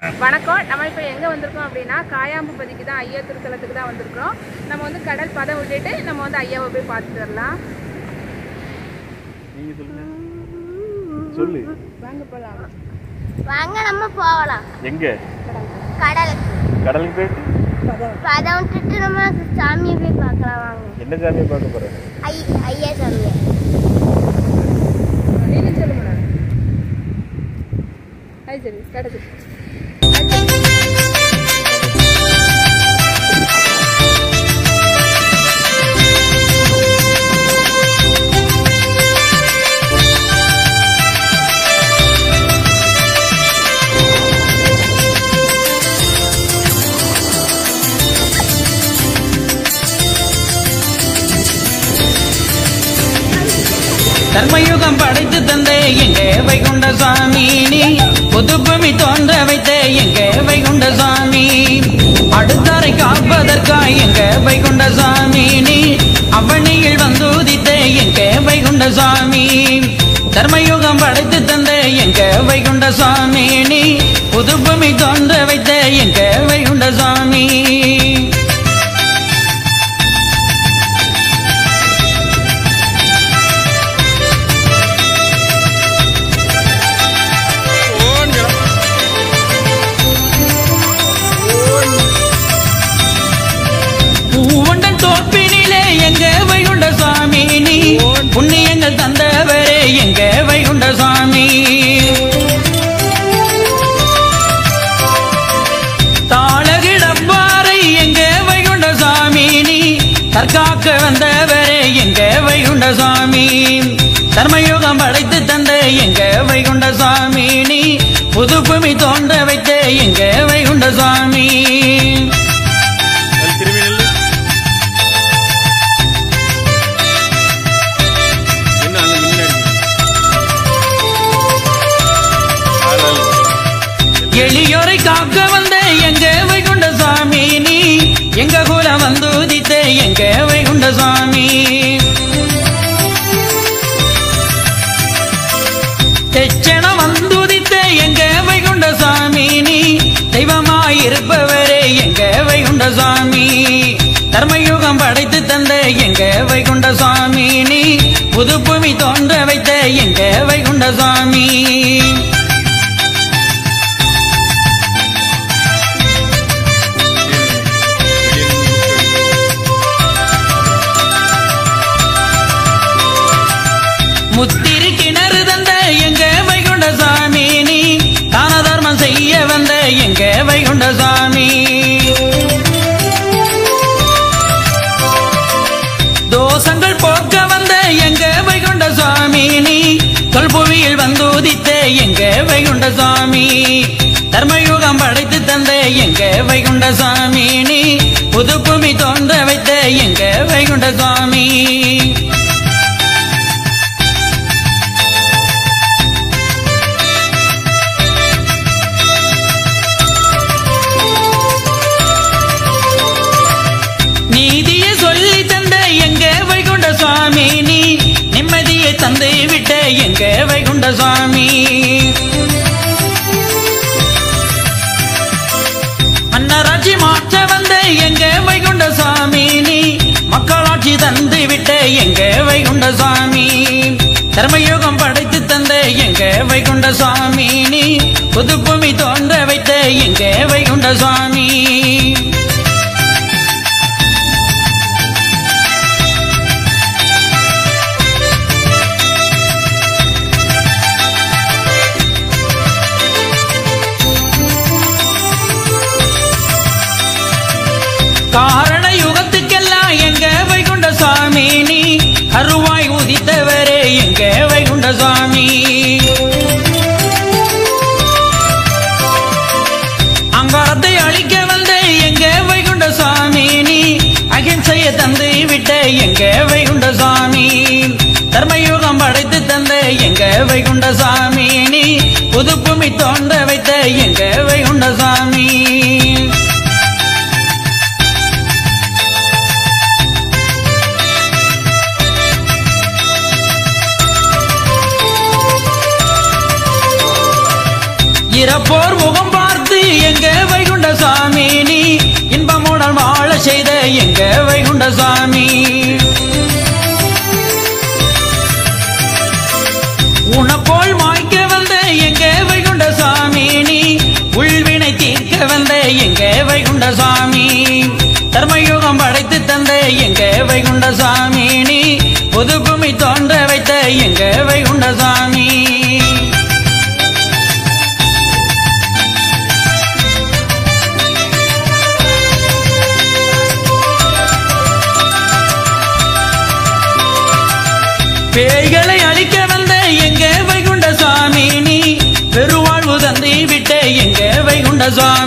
வணக்கம். நம்ம இப்போ எங்கே வந்திருக்கோம் அப்படின்னா காயாம்புப்பதிக்கு தான் ஐயா திருத்தலத்துக்கு தான் வந்திருக்கோம். நம்ம வந்து கடல் பதம் விட்டுட்டு நம்ம வந்து ஐயாவை போய் பார்த்துட்டு வரலாம். நீங்க சொல்லுங்க. சொல்லு. வாங்க போகலாம் வாங்க நம்ம போகலாம். எங்க? கடலுக்கு. கடலுக்கு போயிட்டு? பதம் விட்டுட்டு நம்ம சாமியை போய் பார்க்கலாம் வாங்க. என்ன சாமியை பார்க்க போற? ஐ ஐயா சாமியை. சொல்லுங்க. சரி கிடக்கு I தர்மயுகம் படைத்து தந்தே எங்கே வைகுண்ட சாமி நீ. புதுபூமி தோன்ற வைத்தே எங்கே வைகுண்ட சாமி அடுத்தாரை காப்பதற்காய் எங்கே வைகுண்ட சாமி நீ. அவனியில் வந்து உதித்தே எங்கே வைகுண்ட சாமி தர்மயுகம் படைத்து தந்தே எங்கே வைகுண்ட சாமி நீ. புதுபூமி தோன்ற வைத்தே எங்கே வைகுண்ட சாமி தர்மயுகம் படைத்து தந்த எங்க வைகுண்ட சாமி நீ புதுப்புமி தோன்ற வைத்த எங்க வைகுண்ட ஆளல். எளியோரை காக்க வந்த எங்க வைகுண்ட சாமி நீ எங்க குல வந்து உதித்த எங்க வைகுண்ட சாமி புதுப்புமி தோன்ற வைத்த எங்க வைகுண்ட சுவாமி. முத்தி வைகுண்ட சாமி தர்மயுகம் படைத்து தந்த எங்க வைகுண்ட சாமி நீ புதுப்புமி தோன்ற வைத்த எங்க வைகுண்ட சாமி தந்து விட்ட எங்க வைகுண்ட சுவாமி? தர்மயோகம் படைத்து தந்த எங்க வைகுண்ட சுவாமி? நீ புதுப்புமி தோன்ற வைத்த எங்க வைகுண்ட சுவாமி? அங்காரத்தை அழிக்க வந்த எங்க வைகுண்ட சாமி நீ அகிம்சைய தந்து விட்ட எங்க வைகுண்ட சாமி தர்மயுகம் படைத்து தந்த எங்க வைகுண்ட சாமி நீ புதுப்புமி தோன்ற வைத்த எங்க வைகுண்ட சாமி இறப்போர் முகம் பார்த்து எங்க நீ இன்பமுடன் வாழ செய்த எங்க வைகுண்ட சுவாமி உனப்போல் பேய்களை அழிக்க வந்த எங்க வைகுண்ட சுவாமி நீ பெருவாழ்வு தந்தி விட்ட எங்க வைகுண்ட சுவாமி